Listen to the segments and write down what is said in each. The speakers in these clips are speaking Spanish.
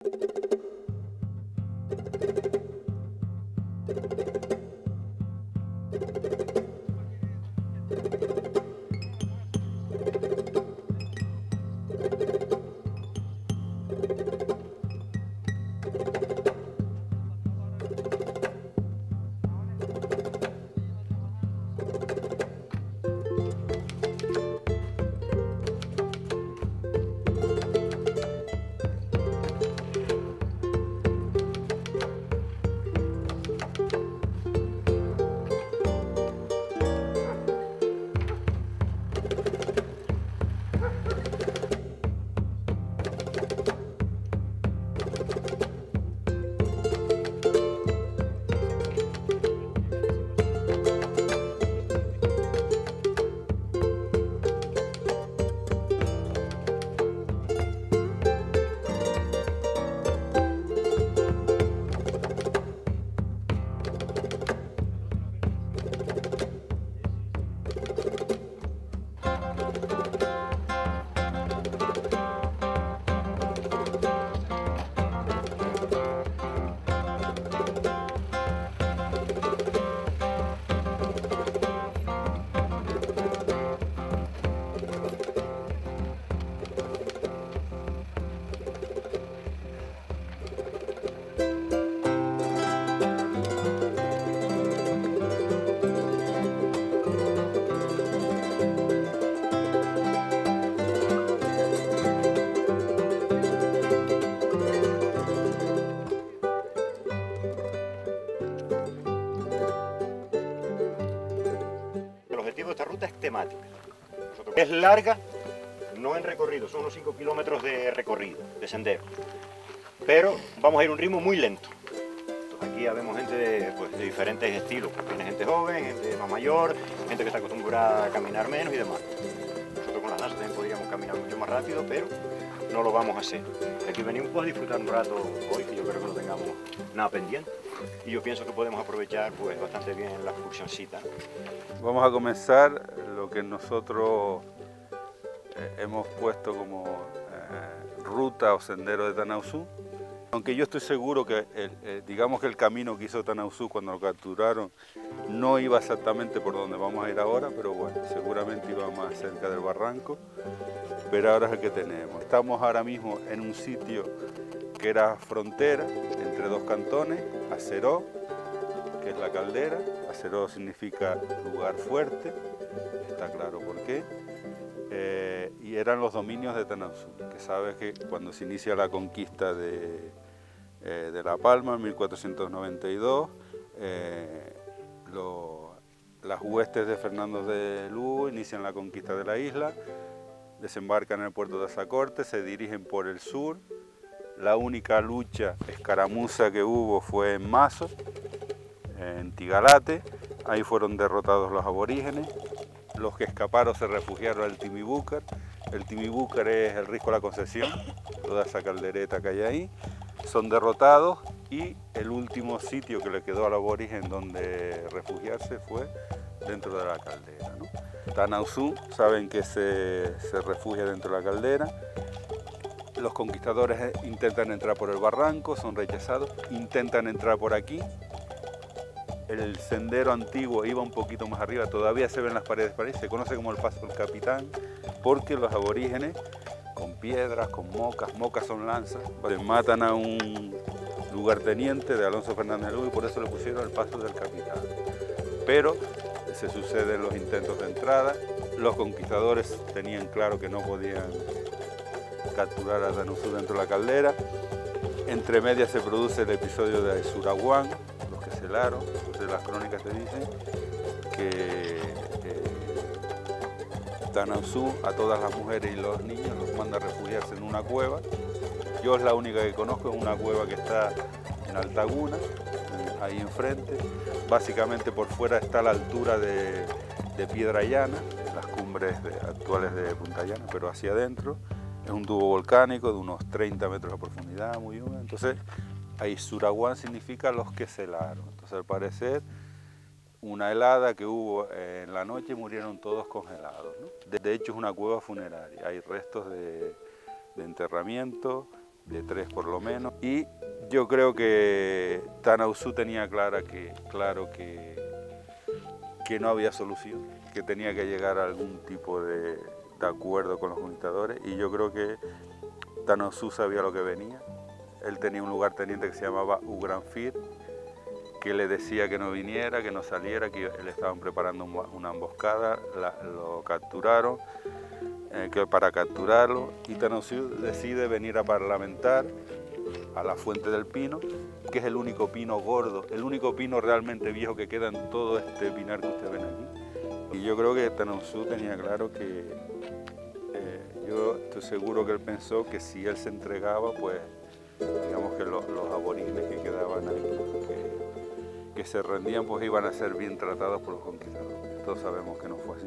El es larga, no en recorrido, son unos 5 kilómetros de recorrido, de sendero. Pero vamos a ir a un ritmo muy lento. Aquí vemos gente de, pues, de diferentes estilos. Viene gente joven, gente más mayor, gente que está acostumbrada a caminar menos y demás. Nosotros con las lanzas también podríamos caminar mucho más rápido, pero no lo vamos a hacer. Aquí venimos a disfrutar un rato hoy, que yo creo que no tengamos nada pendiente. Y yo pienso que podemos aprovechar pues, bastante bien la excursioncita. Vamos a comenzar lo que nosotros eh, hemos puesto como eh, ruta o sendero de Tanausú. Aunque yo estoy seguro que el, eh, digamos que el camino que hizo Tanausú cuando lo capturaron no iba exactamente por donde vamos a ir ahora, pero bueno, seguramente iba más cerca del barranco, el que tenemos. Estamos ahora mismo en un sitio que era frontera entre dos cantones, Aceró, que es la caldera, Aceró significa lugar fuerte, está claro por qué, eh, y eran los dominios de Tanausú, que sabes que cuando se inicia la conquista de, eh, de La Palma en 1492, eh, lo- las huestes de Fernando de Lugo inician la conquista de la isla, desembarcan en el puerto de Azacorte, se dirigen por el sur, la única lucha escaramuza que hubo fue en Mazo, en Tigalate, ahí fueron derrotados los aborígenes, los que escaparon se refugiaron al Timibúcar, el Timibúcar es el risco de la concesión, toda esa caldereta que hay ahí, son derrotados y el último sitio que le quedó al aborigen donde refugiarse fue dentro de la caldera. ¿no? Tanausú saben que se, se refugia dentro de la caldera, los conquistadores eh, intentan entrar por el barranco, son rechazados, intentan entrar por aquí. El sendero antiguo iba un poquito más arriba, todavía se ven las paredes por ahí, se conoce como el Paso del Capitán, porque los aborígenes, con piedras, con mocas, mocas son lanzas, pues, matan a un lugarteniente de Alonso Fernández de Lugo y por eso le pusieron el Paso del Capitán. Pero se suceden los intentos de entrada, los conquistadores tenían claro que no podían capturar a Danuzú dentro de la caldera. Entre medias se produce el episodio de Suraguán, los que celaron, entonces las crónicas te dicen que eh, a todas las mujeres y los niños los manda a refugiarse en una cueva. Yo es la única que conozco, es una cueva que está en Altaguna, ahí enfrente. Básicamente por fuera está la altura de, de Piedra Llana, las cumbres de- actuales de Punta Llana, pero hacia adentro. Es un tubo volcánico de unos 30 metros de profundidad, muy húmedo. Entonces, ahí Suraguán significa los que celaron. Entonces, al parecer, una helada que hubo en la noche murieron todos congelados. ¿no? De hecho, es una cueva funeraria. Hay restos de, de enterramiento, de tres por lo menos. Y yo creo que Tanausú tenía que, claro que, que no había solución, que tenía que llegar a algún tipo de, acuerdo con los unitadores y yo creo que Tanausú sabía lo que venía. Él tenía un lugar teniente que se llamaba Ugranfir, que le decía que no viniera, que no saliera, que le estaban preparando una emboscada, lo capturaron, eh, que para capturarlo, y Tanausú decide venir a parlamentar a la Fuente del Pino, que es el único pino gordo, el único pino realmente viejo que queda en todo este pinar que ustedes ven aquí. Y yo creo que Tanausú tenía claro que, eh, yo estoy seguro que él pensó que si él se entregaba, pues digamos que los, aborígenes que quedaban ahí, que, se rendían, pues iban a ser bien tratados por los conquistadores. Todos sabemos que no fue así.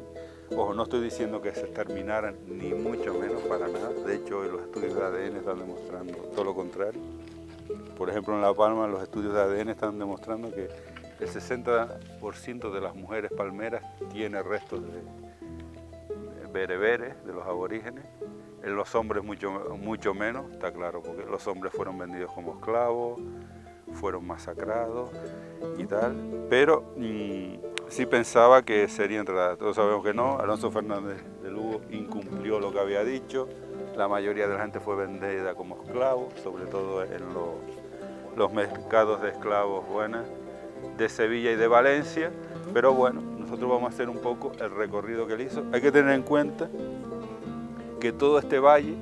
Ojo, no estoy diciendo que se exterminaran, ni mucho menos para nada. De hecho, los estudios de ADN están demostrando todo lo contrario. Por ejemplo, en La Palma los estudios de ADN están demostrando que el 60% de las mujeres palmeras tiene restos de bereberes, de los aborígenes. En los hombres mucho, mucho menos, está claro, porque los hombres fueron vendidos como esclavos, fueron masacrados y tal. Pero mm, sí pensaba que serían tratados. Todos sabemos que no. Alonso Fernández de Lugo incumplió lo que había dicho. La mayoría de la gente fue vendida como esclavos, sobre todo en los, mercados de esclavos buenas de Sevilla y de Valencia. Pero bueno, nosotros vamos a hacer un poco el recorrido que él hizo. Hay que tener en cuenta que todo este valle,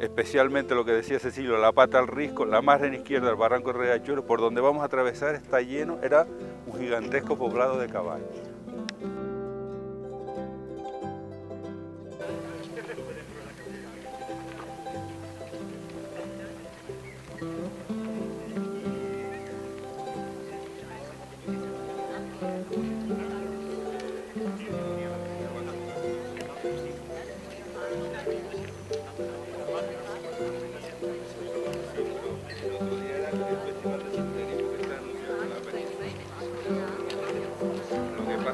especialmente lo que decía Cecilio, la pata al risco, la margen izquierda del barranco de Riachuelo, por donde vamos a atravesar está lleno, era un gigantesco poblado de caballos.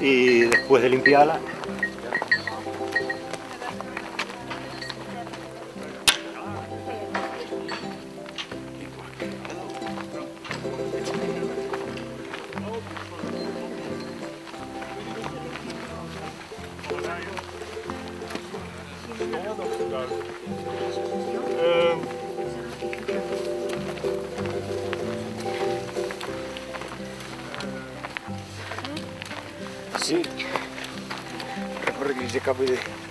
y después de limpiarla ¿Y cómo eliges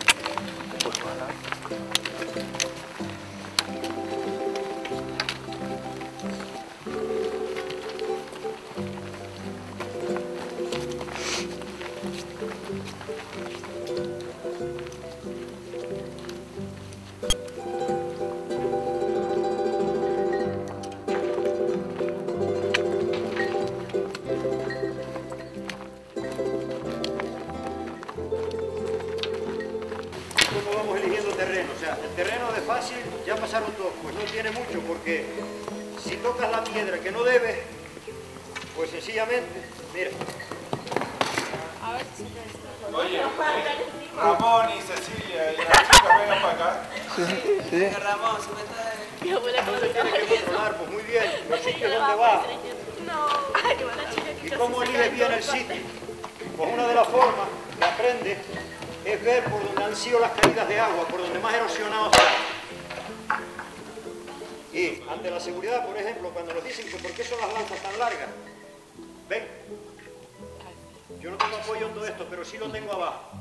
yo no tengo apoyo en todo esto, pero sí lo tengo abajo.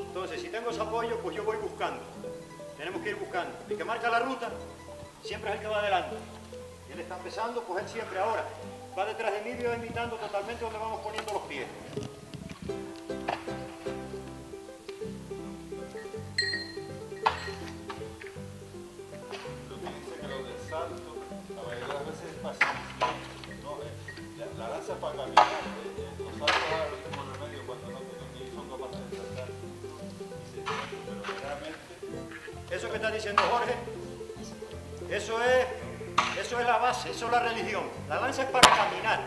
Entonces, si tengo ese apoyo, pues yo voy buscando. Tenemos que ir buscando. El que marca la ruta siempre es el que va adelante. Y él está empezando, pues él siempre ahora va detrás de mí y va imitando totalmente donde vamos poniendo los pies. la, lanza para caminar, Eso que está diciendo Jorge, eso es, eso es la base, eso es la religión. La lanza es para caminar,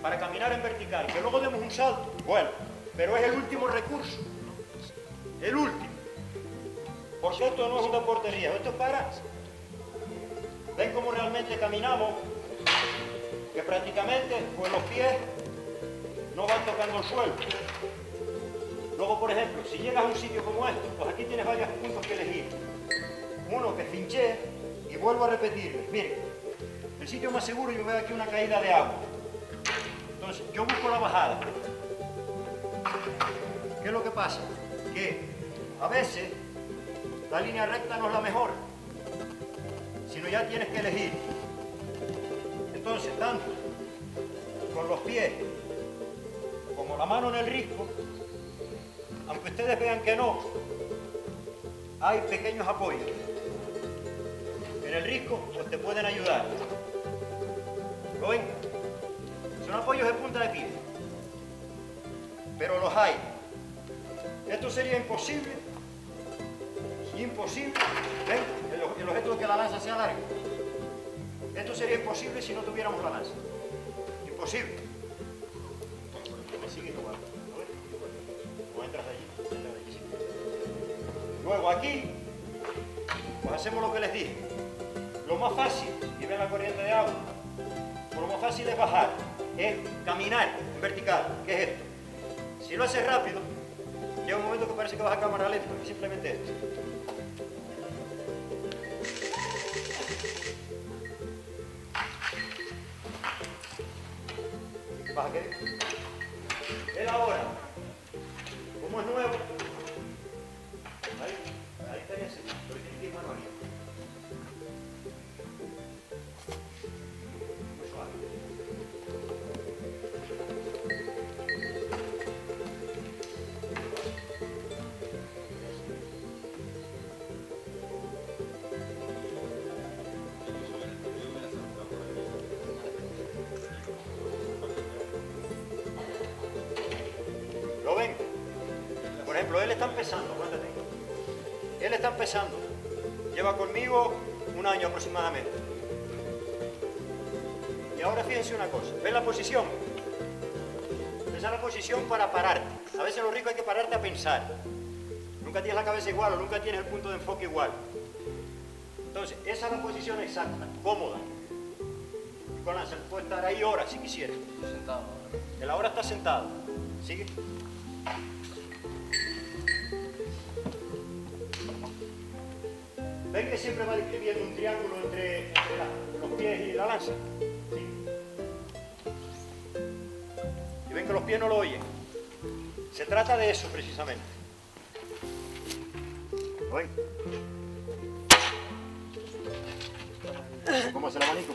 para caminar en vertical. Que luego demos un salto, bueno, pero es el último recurso, el último. Porque esto no es una portería, esto es para... ¿Ven cómo realmente caminamos? que prácticamente pues los pies no van tocando el suelo. Luego, por ejemplo, si llegas a un sitio como este, pues aquí tienes varios puntos que elegir. Uno que finché y vuelvo a repetirles. Miren, el sitio más seguro yo veo aquí una caída de agua. Entonces, yo busco la bajada. ¿Qué es lo que pasa? Que a veces la línea recta no es la mejor, sino ya tienes que elegir. Entonces, tanto con los pies como la mano en el risco, aunque ustedes vean que no, hay pequeños apoyos. En el risco, pues te pueden ayudar. ¿Lo ven? Son apoyos de punta de pie. Pero los hay. Esto sería imposible. Imposible. ¿Ven? El, objeto de que la lanza sea larga. Esto sería imposible si no tuviéramos la lanza. Imposible. Más fácil, y ven la corriente de agua, pues lo más fácil es bajar, es caminar en vertical, que es esto. Si lo haces rápido, llega un momento que parece que vas a cámara lenta, simplemente esto. ¿Baja qué? Él ahora, como es nuevo, ejemplo, él está empezando, aguántate. Él está empezando. Lleva conmigo un año aproximadamente. Y ahora fíjense una cosa. ¿Ven la posición? Esa es la posición para pararte. A veces lo rico hay que pararte a pensar. Nunca tienes la cabeza igual o nunca tienes el punto de enfoque igual. Entonces, esa es la posición exacta, cómoda. Con la puede estar ahí horas si quisiera. Sentado. El ahora está sentado. ¿Sigue? Siempre va describiendo un triángulo entre, los pies y la lanza? Y ven que los pies no lo oyen. Se trata de eso precisamente. ¿Oyen? ¿Cómo hace el abanico?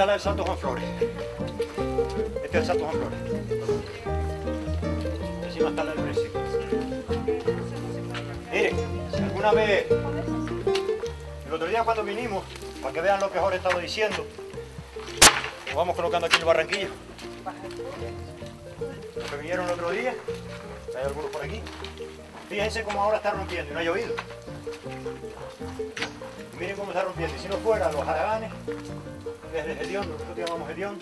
Esta es la del Santo Juan Flores. Este es el Santo Juan Flores. Encima está la del Brexit. Mire, si alguna vez, el otro día cuando vinimos, para que vean lo que Jorge estaba diciendo, lo vamos colocando aquí en el barranquillo. Los que vinieron el otro día, hay algunos por aquí. Fíjense cómo ahora está rompiendo y no ha llovido. Miren cómo está rompiendo. Si no fuera los haraganes, desde Gedión, nosotros llamamos Gedión,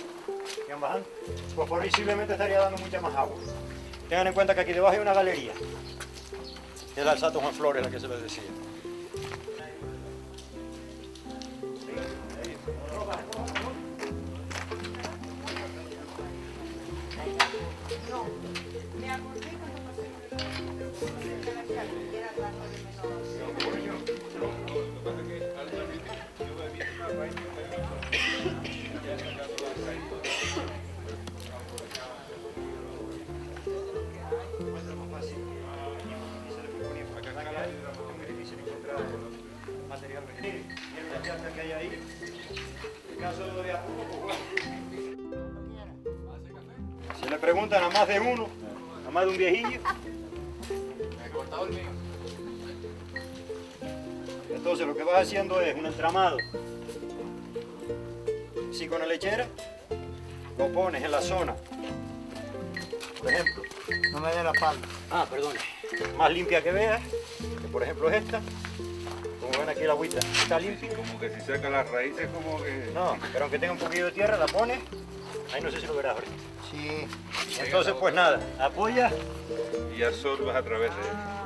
que van bajando, pues posiblemente estaría dando mucha más agua. Tengan en cuenta que aquí debajo hay una galería. que Es la Santo Juan Flores, la que se les decía. material que hay ahí. En caso de apuro, pues bueno. Si le preguntan a más de uno, a más de un viejillo, entonces lo que vas haciendo es un entramado. Si con la lechera lo pones en la zona, por ejemplo, No me dé la espalda. Ah, perdone. Más limpia que veas, que por ejemplo es esta. Ven aquí la agüita está limpia. Como que si saca las raíces, como que... No, pero aunque tenga un poquito de tierra, la pones. Ahí no sé si lo verás ahorita. Sí. Entonces, pues nada, apoya. Y absorbas a través de él.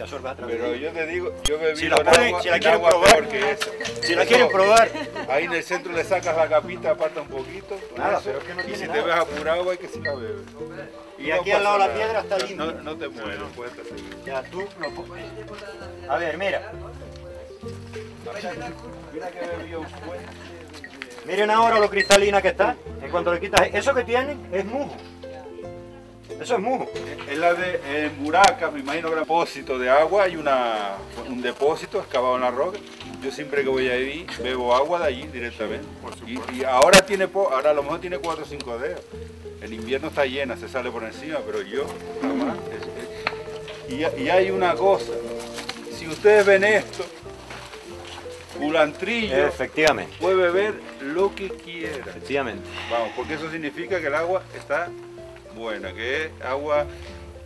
A través Pero yo te digo, yo bebí Si la ponen- agua, si la en quieren agua probar, peor que esa. Si la quieren probar, Ahí en el centro le sacas la capita, aparta un poquito. con Nada, eso, pero es que no y si nada. te ves apurado, hay que si la bebes. Y aquí al lado de la piedra está No- limpio. No, no te mueres, puedes ya tú lo pones. A ver, mira. Mira que bebió un buen. Miren ahora lo cristalina que está. En cuanto le quitas, eso que tienen es mujo. Eso es mujo. Es la de en Buraca, me imagino que era un depósito de agua, hay una, un depósito excavado en la roca. Yo siempre que voy ahí bebo agua de allí directamente. Y, y ahora tiene po- ahora a lo mejor tiene 4 o 5 dedos. En invierno está llena, se sale por encima, pero yo jamás. y, y hay una cosa, si ustedes ven esto, culantrillo Efectivamente. puede beber lo que quiera. Efectivamente. Vamos, porque eso significa que el agua está buena, que es agua,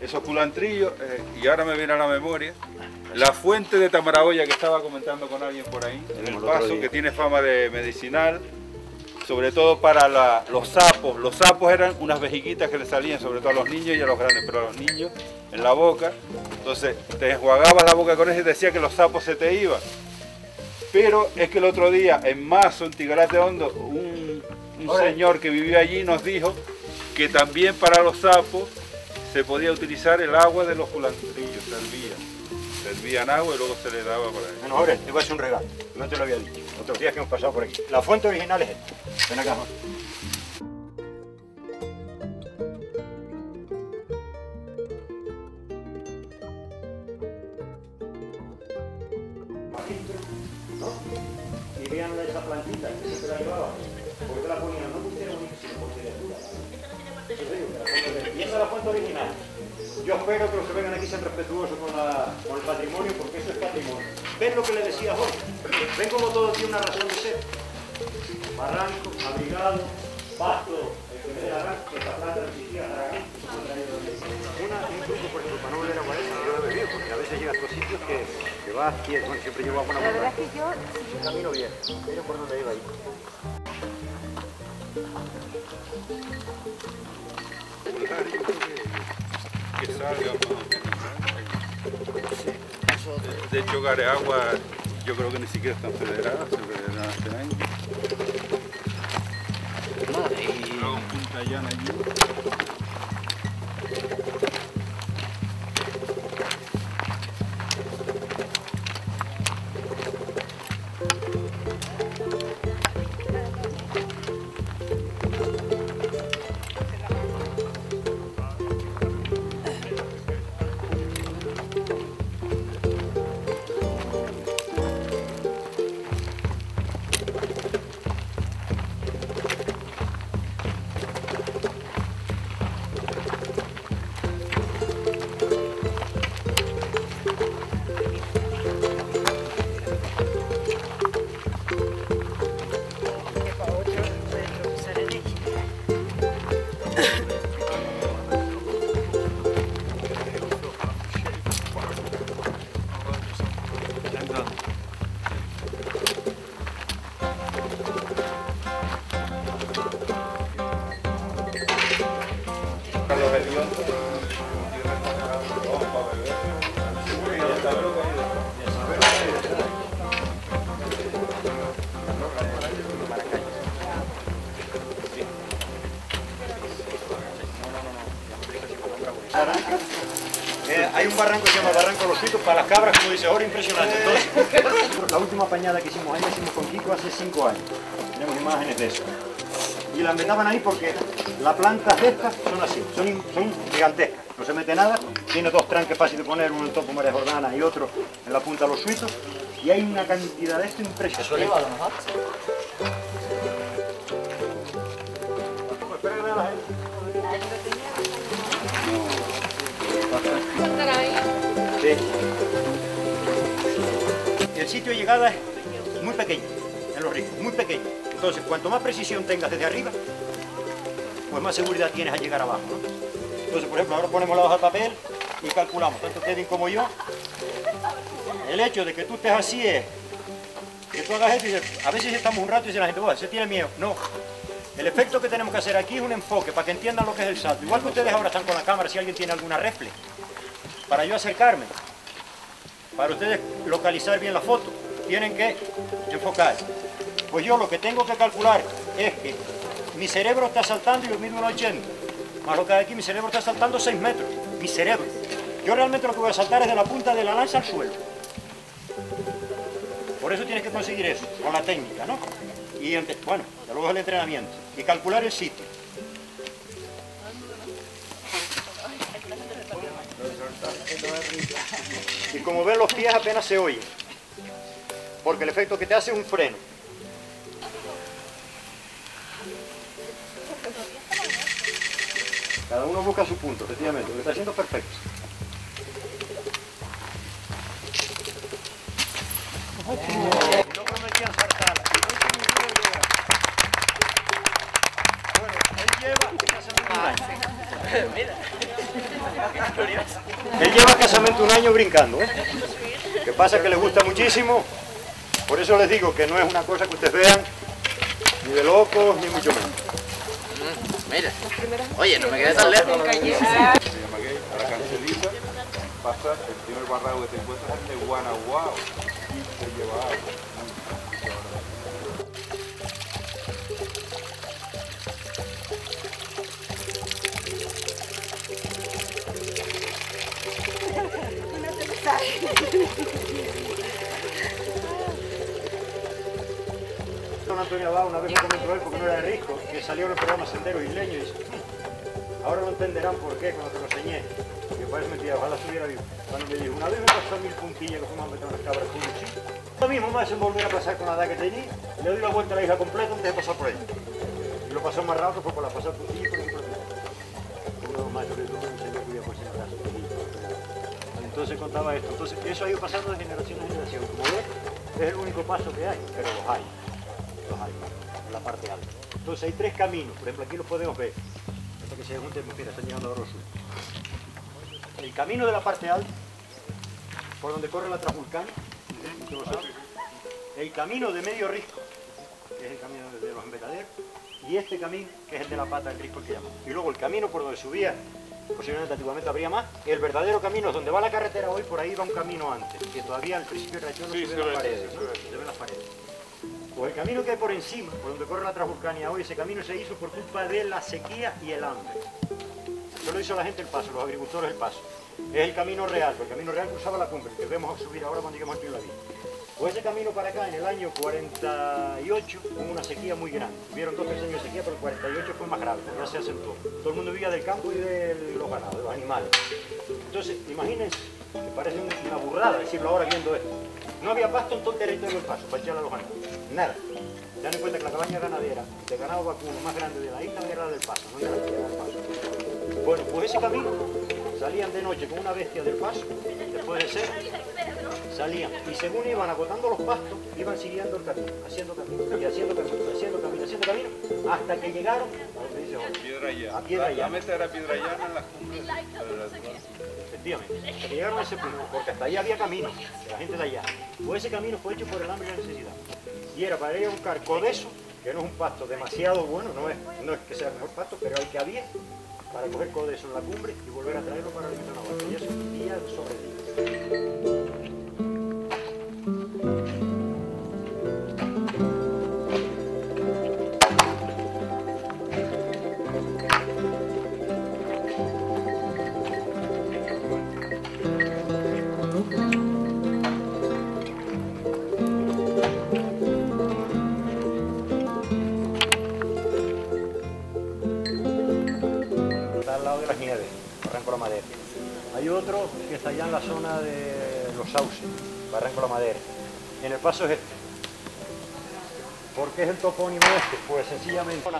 esos culantrillos, eh, y ahora me viene a la memoria, la fuente de Tamaraboya que estaba comentando con alguien por ahí, en el paso, que tiene fama de medicinal, sobre todo para la- los sapos. Los sapos eran unas vejiquitas que le salían, sobre todo a los niños y a los grandes, pero a los niños en la boca. Entonces te enjuagabas la boca con eso y decía que los sapos se te iban. Pero es que el otro día en Mazo, en Tigarate Hondo, un, un señor que vivía allí nos dijo que también para los sapos se podía utilizar el agua de los culantrillos, servía. Servían agua y luego se le daba para eso. Bueno, Jorge, te voy a hacer un regalo. No te lo había dicho. Otros días que hemos pasado por aquí. La fuente original es esta. Ven acá, Jorge. ¿no? Y vean esa plantita que siempre la llevaba. Porque te la ponían no la fuente original. Yo espero que los que vengan aquí sean respetuosos con, la- con el patrimonio, porque eso es patrimonio. ¿Ven lo que le decía Jorge? ¿Ven cómo todo tiene una razón de ser? Barranco, abrigado, pasto, el que me dé la gana, que esta planta no existía, Aragán, una, un truco, por ejemplo, para no oler agua de esa, yo lo he bebido, porque a veces llega a estos sitios que, que vas, y bueno, siempre llevo agua La verdad es que yo, Camino bien, miren por dónde iba ahí. Salga De hecho, Gareagua yo creo que ni siquiera están federadas, se federaron este año. Luego en Punta Llana allí. Un barranco que se llama Barranco Los Suitos para las cabras, como dice ahora, impresionante. Entonces, la última pañada que hicimos ahí la hicimos con Kiko hace 5 años. Tenemos imágenes de eso. Y la metaban ahí porque las plantas de estas son así, son gigantescas. No se mete nada, tiene dos tranques fáciles de poner, uno en el topo María Jordana y otro en la punta de los suizos. Y hay una cantidad de esto impresionante. Sí. El sitio de llegada es muy pequeño, en los ríos, muy pequeño. Entonces, cuanto más precisión tengas desde arriba, pues más seguridad tienes al llegar abajo. Entonces, por ejemplo, ahora ponemos la hoja de papel y calculamos, tanto Kevin como yo. El hecho de que tú estés así es que tú hagas esto y a veces estamos un rato y dice la gente, bueno, se tiene miedo. No. El efecto que tenemos que hacer aquí es un enfoque para que entiendan lo que es el salto. Igual que ustedes ahora están con la cámara, si alguien tiene alguna reflex, para yo acercarme, para ustedes localizar bien la foto, tienen que enfocar. Pues yo lo que tengo que calcular es que mi cerebro está saltando y yo mido un 80. Más lo que hay aquí, mi cerebro está saltando 6 metros. Mi cerebro. Yo realmente lo que voy a saltar es de la punta de la lanza al suelo. Por eso tienes que conseguir eso, con la técnica, ¿no? Y bueno, luego el entrenamiento. Y calcular el sitio. Como ven los pies apenas se oyen. Porque el efecto que te hace es un freno. Cada uno busca su punto, efectivamente. Lo que está haciendo es perfecto. No prometían. Bueno, él lleva escasamente un año. Escasamente un año brincando, ¿eh? Que pasa que le gusta muchísimo. Por eso les digo que no es una cosa que ustedes vean ni de locos, ni mucho menos. Mira. Oye, no me quedé tan lejos. Se llama gay, a la canceliza, pasa el primer barranco que te encuentras es de Guanaguao y se lleva agua. Don Antonio Abad una vez me comentó él, porque no era de Risco, que salió en el programa Sendero Isleño y dice, "Hmm, ahora no entenderán por qué cuando te lo enseñé. Que parece mentira, ojalá estuviera vivo. Cuando me dijo, una vez me pasó mil puntillas que fuimos a meter unas cabras con un chico. Lo mismo me hacen volver a pasar con la edad que tenía, le doy la vuelta a la isla completa antes de pasar por ella. Y lo pasó más rápido fue por la pasar puntillas Entonces contaba esto. Entonces eso ha ido pasando de generación en generación. Como ves, es el único paso que hay, pero los hay. Los hay, en la parte alta. Entonces hay tres caminos. Por ejemplo, aquí los podemos ver. Hasta que se junten, mira, están llegando ahora los. El camino de la parte alta, por donde corre la Transvulcana, el camino de medio risco, que es el camino de los embecaderos, y este camino, que es el de la pata del risco que llamamos. Y luego el camino por donde subía, posiblemente antiguamente habría más, el verdadero camino es donde va la carretera hoy, por ahí va un camino antes, que todavía al principio del no Sí, se se ven ve, las paredes, se ¿no? Se ven las paredes. Pues el camino que hay por encima, por donde corre la Transvulcania hoy, ese camino se hizo por culpa de la sequía y el hambre. Eso lo hizo la gente el paso, los agricultores el paso. Es el camino real, porque el camino real cruzaba la cumbre, que vemos a subir ahora cuando lleguemos al Pío Lavín. Pues ese camino para acá, en el año 48, hubo una sequía muy grande. Hubieron dos tres años de sequía, pero el 48 fue más grave, ya se acentuó. Todo el mundo vivía del campo y de los ganados, de los animales. Entonces, imagínense, que parece una burrada decirlo ahora viendo esto. No había pasto en todo el territorio del paso para echarle a los ganados. Nada. Ten en cuenta que la cabaña ganadera de ganado vacuno más grande de la isla era la del paso, no era la del paso. Bueno, pues ese camino salían de noche con una bestia del paso, después de ser, salían y según iban agotando los pastos, iban siguiendo el camino, haciendo camino, y haciendo camino, haciendo camino, haciendo camino, hasta que llegaron a donde dice ahora. Piedra llana. A Piedra La- Llana. La meta era piedra llana en las cumbres. Efectivamente, hasta que llegaron a ese punto, porque hasta ahí había camino, de la gente de allá. Pues ese camino fue hecho por el hambre y la necesidad. Y era para ir a buscar codeso, que no es un pasto demasiado bueno, no es, no es que sea el mejor pasto, pero el que había para coger codeso en la cumbre y volver a traerlo para alimentar la vaca. Y eso día sobre topónimo este? Pues sencillamente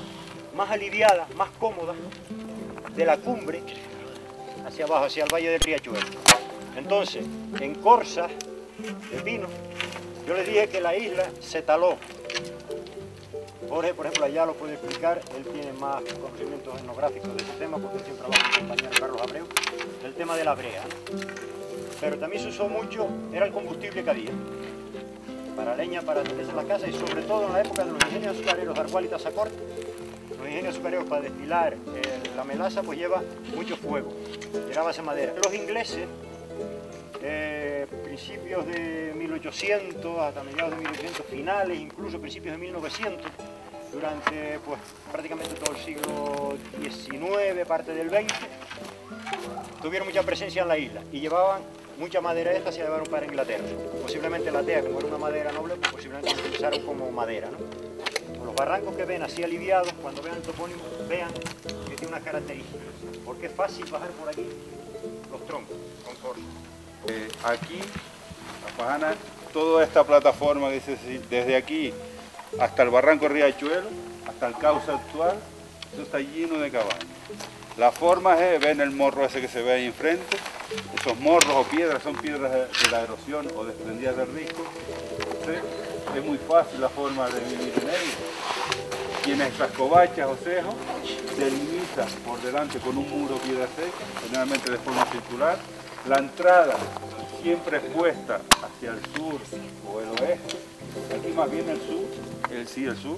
más aliviada, más cómoda de la cumbre hacia abajo, hacia el valle del Riachuelo. Entonces, en Corsa, el vino, yo les dije que la isla se taló Jorge, por ejemplo, allá lo puede explicar, él tiene más conocimientos etnográficos de ese tema, porque él siempre habla con compañero Carlos Abreu, del tema de la brea. Pero también se usó mucho, era el combustible que había, para leña, para meterse en la casa, y sobre todo en la época de los ingenios azucareros y Tazacorte, los ingenios azucareros para destilar eh, la melaza, pues lleva mucho fuego, llegaba esa madera. Los ingleses, eh, principios de 1800 hasta mediados de 1800, finales, incluso principios de 1900, durante pues, prácticamente todo el siglo XIX, parte del XX, tuvieron mucha presencia en la isla y llevaban mucha madera esta, se llevaron para Inglaterra. Posiblemente la tea, como era una madera noble, pues posiblemente la utilizaron como madera. ¿no? Los barrancos que ven así aliviados, cuando vean el topónimo, vean que tiene unas características, porque es fácil bajar por aquí los troncos con corso. Eh, aquí, la Pajana, toda esta plataforma desde aquí hasta el barranco Riachuelo, hasta el cauce actual, eso está lleno de cabañas. La forma es, ven el morro ese que se ve ahí enfrente, esos morros o piedras son piedras de, la erosión o desprendidas del risco. Es muy fácil la forma de vivir en ellos. Tienes estas covachas o cejos, delimita por delante con un muro piedra seca, generalmente de forma circular. La entrada siempre expuesta hacia el sur o el oeste. Aquí más bien el sur, el sí, el sur,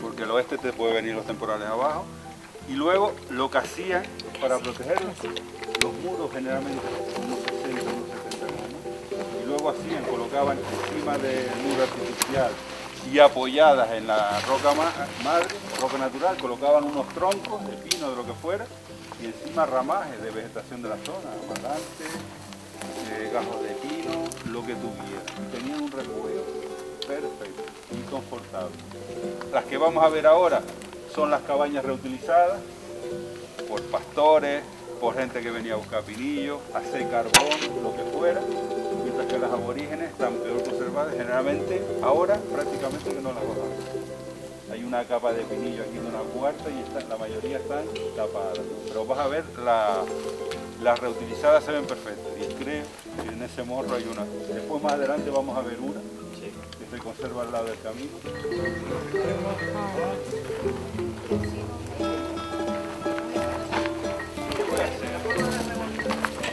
porque el oeste te puede venir los temporales abajo. Y luego lo que hacían para protegerlos, los muros generalmente unos 60, unos 70 años. Y luego hacían, colocaban encima del muro artificial y apoyadas en la roca ma- madre, roca natural, colocaban unos troncos de pino, de lo que fuera, y encima ramajes de vegetación de la zona, amalante, eh, gajos de pino, lo que tuvieran. Y tenían un refugio perfecto y confortable. Las que vamos a ver ahora son las cabañas reutilizadas por pastores, por gente que venía a buscar pinillos, hacer carbón, lo que fuera, mientras que las aborígenes están peor conservadas, generalmente ahora prácticamente que no las bajamos. Hay una capa de pinillo aquí en una cuarta y están- la mayoría están tapadas. Pero vas a ver, la- las reutilizadas se ven perfectas y creo que en ese morro hay una. Después más adelante vamos a ver una se conserva al lado del camino.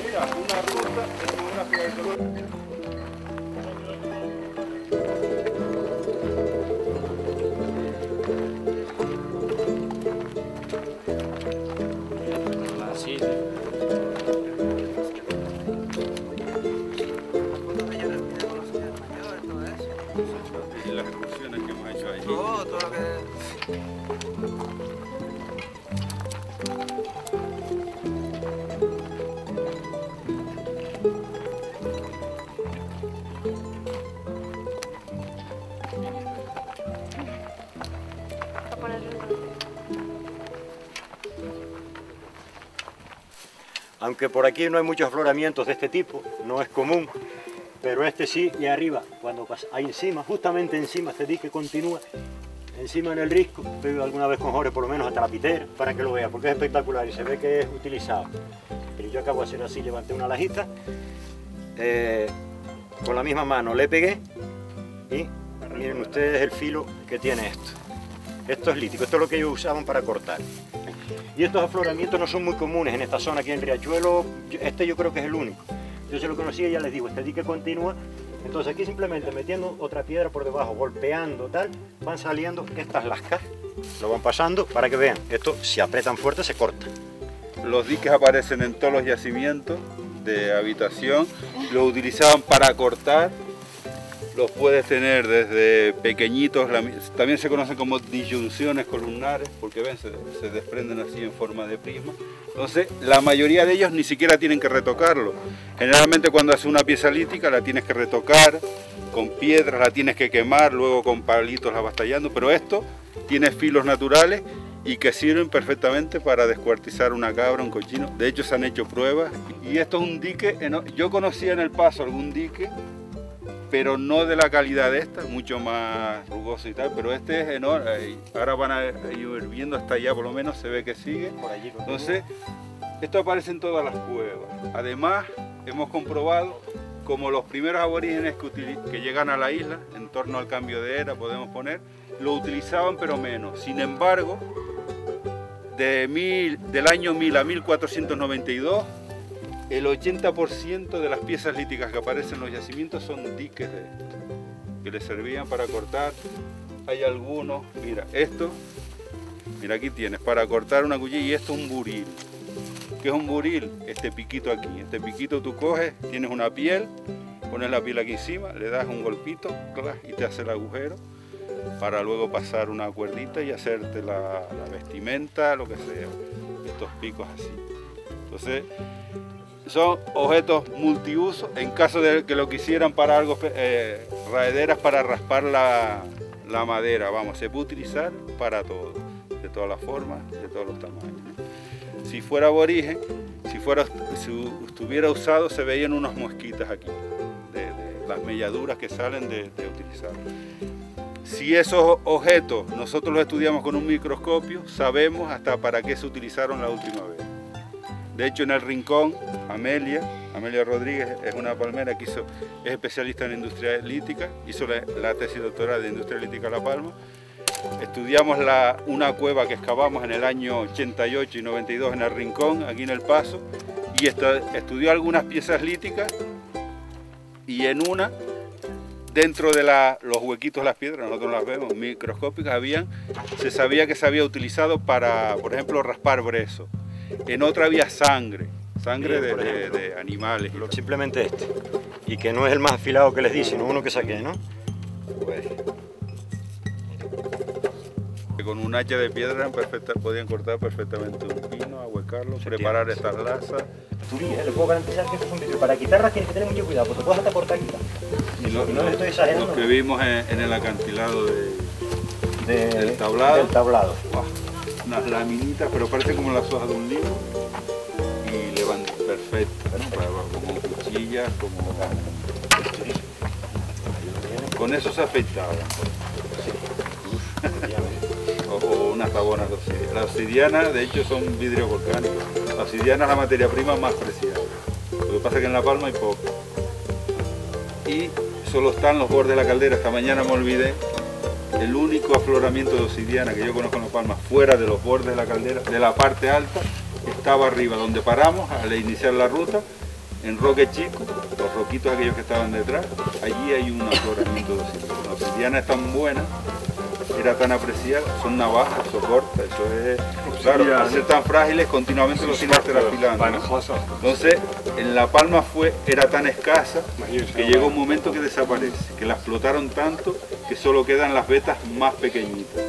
Mira, una ruta etnográfica aunque por aquí no hay muchos afloramientos de este tipo, no es común, pero este sí, y arriba, cuando pasa, ahí encima, justamente encima, este dique continúa, encima en el risco, veo alguna vez con Jorge por lo menos hasta la pitera, para que lo vea, porque es espectacular y se ve que es utilizado. Pero yo acabo de hacer así, levanté una lajita, eh, con la misma mano le pegué y miren ustedes el filo que tiene esto. Esto es lítico, esto es lo que ellos usaban para cortar. Y estos afloramientos no son muy comunes en esta zona aquí en Riachuelo, este yo creo que es el único. Yo se lo conocía y ya les digo, este dique continúa, entonces aquí simplemente metiendo otra piedra por debajo, golpeando tal, van saliendo estas lascas, lo van pasando para que vean, esto si apretan fuerte se corta. Los diques aparecen en todos los yacimientos de habitación, lo utilizaban para cortar los puedes tener desde pequeñitos, también se conocen como disyunciones columnares, porque ven, se, desprenden así en forma de prisma. Entonces, la mayoría de ellos ni siquiera tienen que retocarlo. Generalmente cuando haces una pieza lítica la tienes que retocar, con piedras la tienes que quemar, luego con palitos la vas tallando, pero esto tiene filos naturales y que sirven perfectamente para descuartizar una cabra, un cochino. De hecho, se han hecho pruebas. Y esto es un dique, yo conocía en el paso algún dique pero no de la calidad de esta, mucho más rugoso y tal, pero este es enorme, ahora van a ir viendo hasta allá, por lo menos se ve que sigue. Por allí Entonces, esto aparece en todas las cuevas. Además, hemos comprobado como los primeros aborígenes que, que llegan a la isla, en torno al cambio de era, podemos poner, lo utilizaban pero menos. Sin embargo, de mil, del año 1000 a 1492, el 80% de las piezas líticas que aparecen en los yacimientos son diques de esto, que les servían para cortar. Hay algunos, mira, esto, mira aquí tienes, para cortar una cuchilla y esto es un buril. ¿Qué es un buril? Este piquito aquí. Este piquito tú coges, tienes una piel, pones la piel aquí encima, le das un golpito y te hace el agujero para luego pasar una cuerdita y hacerte la, la vestimenta, lo que sea. Estos picos así. Entonces, son objetos multiuso en caso de que lo quisieran para algo, eh, raederas para raspar la, madera, vamos, se puede utilizar para todo, de todas las formas, de todos los tamaños. Si fuera aborigen, si, fuera, si estuviera usado, se veían unas mosquitas aquí, de, las melladuras que salen de utilizar. Si esos objetos nosotros los estudiamos con un microscopio, sabemos hasta para qué se utilizaron la última vez. De hecho, en el rincón, Amelia, Amelia Rodríguez es una palmera que hizo, es especialista en industria lítica, hizo la, tesis doctoral de industria lítica La Palma. Estudiamos la, una cueva que excavamos en el año 88 y 92 en el rincón, aquí en El Paso, y estudió algunas piezas líticas y en una dentro de los huequitos de las piedras, nosotros las vemos microscópicas, habían, se sabía que se había utilizado para, por ejemplo, raspar brezo en otra había sangre, sangre de, animales. Simplemente este. Y que no es el más afilado que les di, sino uno que saqué, ¿no? Pues... Con un hacha de piedra podían cortar perfectamente un pino, ahuecarlo, preparar estas lazas. Turía, le puedo garantizar que es un vídeo. Para quitarlas tienes que tener mucho cuidado, porque puedes hasta cortar aquí. Y no, no, estoy exagerando. Lo que vimos en, el acantilado de, del tablado. Del tablado unas laminitas, pero parece como las hojas de un libro y le van perfecto, como cuchillas, como... Con eso se afeitaba. o, unas tabonas de obsidiana. La obsidiana, de hecho, son vidrio volcánico. La obsidiana es la materia prima más preciada. Lo que pasa es que en La Palma hay poco. Y solo están los bordes de la caldera. Esta mañana me olvidé el único afloramiento de obsidiana que yo conozco en Las Palmas fuera de los bordes de la caldera, de la parte alta, estaba arriba, donde paramos al iniciar la ruta, en Roque Chico, los roquitos aquellos que estaban detrás, allí hay un afloramiento de obsidiana. La obsidiana es tan buena, era tan apreciada, son navajas, soporta, eso es... Claro, al ser tan frágiles, continuamente los tienes afilando. Entonces, en La Palma fue, era tan escasa que llegó un momento que desaparece, que la explotaron tanto que solo quedan las vetas más pequeñitas.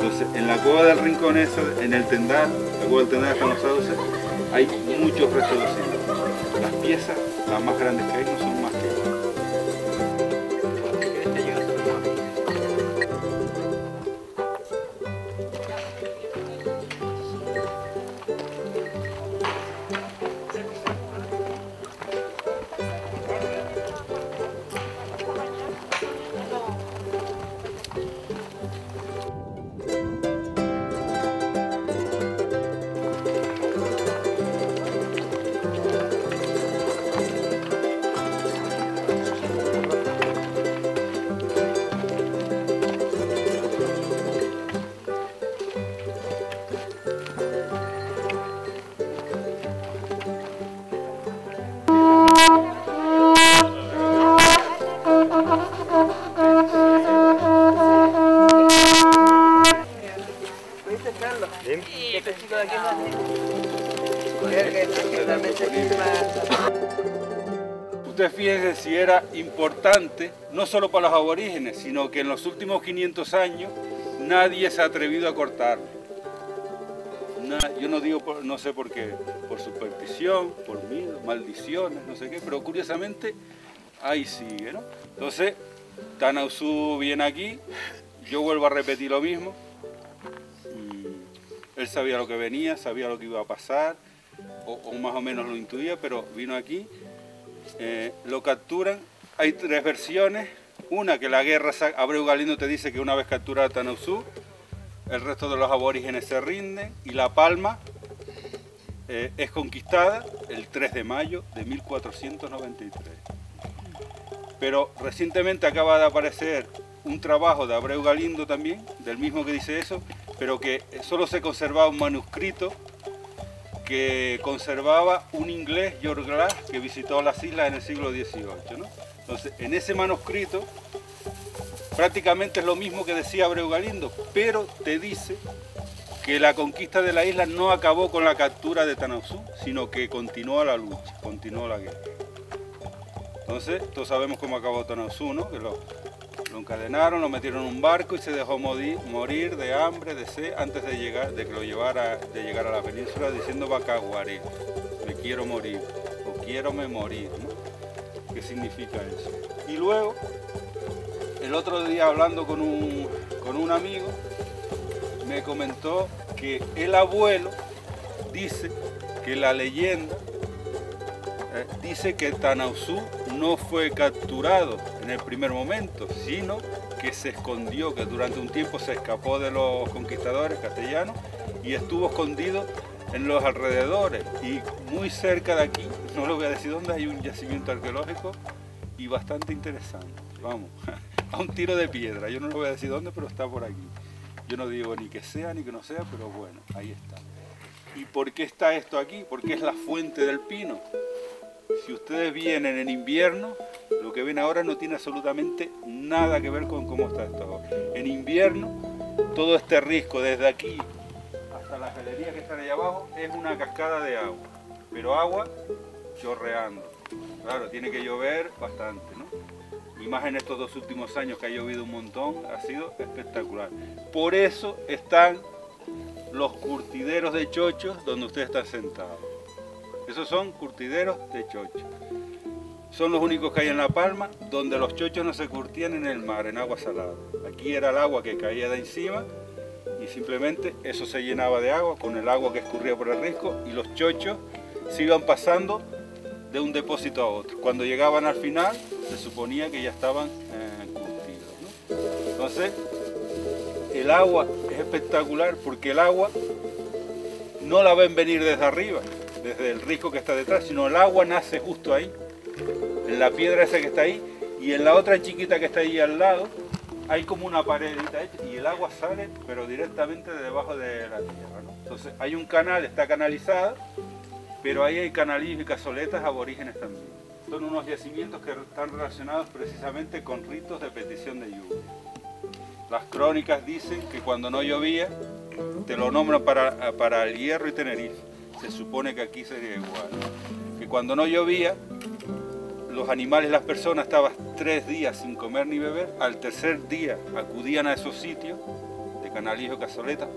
Entonces, en la cueva del rincón esa, en el tendal, la cueva del tendal de Sauce, hay muchos restos de Las piezas, las más grandes que hay, no son Usted fíjese si era importante, no solo para los aborígenes, sino que en los últimos 500 años nadie se ha atrevido a cortarlo. Yo no digo, por- no sé por qué, por superstición, por miedo, maldiciones, no sé qué, pero curiosamente ahí sigue, ¿no? Entonces, Tanausú viene aquí, yo vuelvo a repetir lo mismo. Él sabía lo que venía, sabía lo que iba a pasar, o más o menos lo intuía, pero vino aquí eh, lo capturan. Hay tres versiones. Una que la guerra, Abreu Galindo te dice que una vez capturada Tanausú, el resto de los aborígenes se rinden y La Palma eh, es conquistada el 3 de mayo de 1493. Pero recientemente acaba de aparecer un trabajo de Abreu Galindo también, del mismo que dice eso, pero que solo se conservaba un manuscrito que conservaba un inglés, George Glass, que visitó las islas en el siglo XVIII. Entonces, en ese manuscrito prácticamente es lo mismo que decía Abreu Galindo, pero te dice que la conquista de la isla no acabó con la captura de Tanausú, sino que continuó la lucha, continuó la guerra. Entonces, todos sabemos cómo acabó Tanausú, ¿no? Lo encadenaron, lo metieron en un barco y se dejó morir de hambre, de sed, antes de, llegar, de que lo llevara, de llegar a la península diciendo Bacaguaré, me quiero morir, o quiero me morir, ¿no? ¿Qué significa eso? Y luego, el otro día hablando con un, con un amigo, me comentó que el abuelo dice que la leyenda eh, dice que Tanausú no fue capturado en el primer momento, sino que se escondió, que durante un tiempo se escapó de los conquistadores castellanos y estuvo escondido en los alrededores. Y muy cerca de aquí, no lo voy a decir dónde, hay un yacimiento arqueológico y bastante interesante. Vamos, a un tiro de piedra. Yo no lo voy a decir dónde, pero está por aquí. Yo no digo ni que sea ni que no sea, pero bueno, ahí está. ¿Y por qué está esto aquí? Porque es la fuente del pino. Si ustedes vienen en invierno, lo que ven ahora no tiene absolutamente nada que ver con cómo está esto. En invierno, todo este risco desde aquí hasta la galería que está allá abajo es una cascada de agua, pero agua chorreando. Claro, tiene que llover bastante, ¿no? Y más en estos dos últimos años que ha llovido un montón, ha sido espectacular. Por eso están los curtideros de chochos donde ustedes están sentados. Esos son curtideros de chochos. Son los únicos que hay en La Palma donde los chochos no se curtían en el mar, en agua salada. Aquí era el agua que caía de encima y simplemente eso se llenaba de agua con el agua que escurría por el risco y los chochos se iban pasando de un depósito a otro. Cuando llegaban al final se suponía que ya estaban eh, curtidos. Entonces el agua es espectacular porque el agua no la ven venir desde arriba, desde el risco que está detrás, sino el agua nace justo ahí, en la piedra esa que está ahí, y en la otra chiquita que está ahí al lado, hay como una paredita hecha y el agua sale, pero directamente de debajo de la tierra. Entonces hay un canal, está canalizada, pero ahí hay canalillos y cazoletas aborígenes también. Son unos yacimientos que están relacionados precisamente con ritos de petición de lluvia. Las crónicas dicen que cuando no llovía, te lo nombran para, para el hierro y Tenerife. Se supone que aquí sería igual. Que cuando no llovía, los animales las personas estaban tres días sin comer ni beber. Al tercer día acudían a esos sitios de canalillo y cazoleta